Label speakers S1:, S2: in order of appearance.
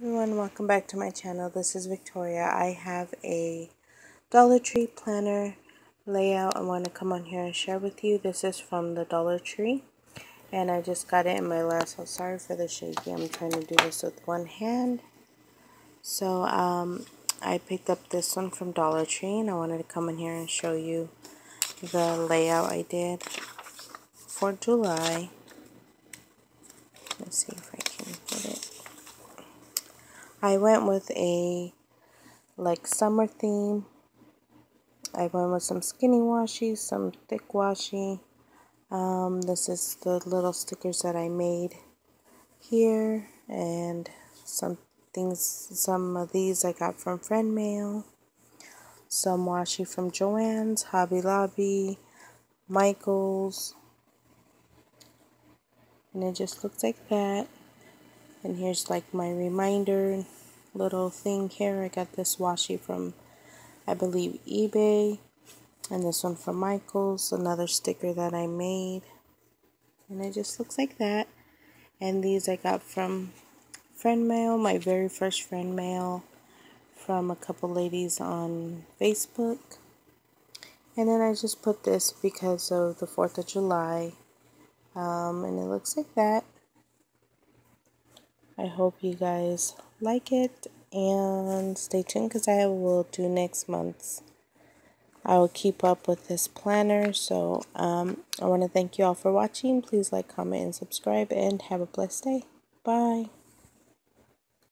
S1: everyone welcome back to my channel. This is Victoria. I have a Dollar Tree planner layout I want to come on here and share with you. This is from the Dollar Tree and I just got it in my last so sorry for the shaky I'm trying to do this with one hand. So um, I picked up this one from Dollar Tree and I wanted to come in here and show you the layout I did for July. Let's see if I can get it I went with a like summer theme. I went with some skinny washi, some thick washi. Um, this is the little stickers that I made here and some things, some of these I got from friend mail. Some washi from Joann's, Hobby Lobby, Michaels. And it just looks like that and here's like my reminder little thing here. I got this washi from I believe eBay. And this one from Michaels another sticker that I made. And it just looks like that. And these I got from friend mail my very first friend mail from a couple ladies on Facebook. And then I just put this because of the 4th of July. Um, and it looks like that I hope you guys like it and stay tuned because I will do next month's. I will keep up with this planner. So um, I want to thank you all for watching. Please like, comment, and subscribe and have a blessed day. Bye.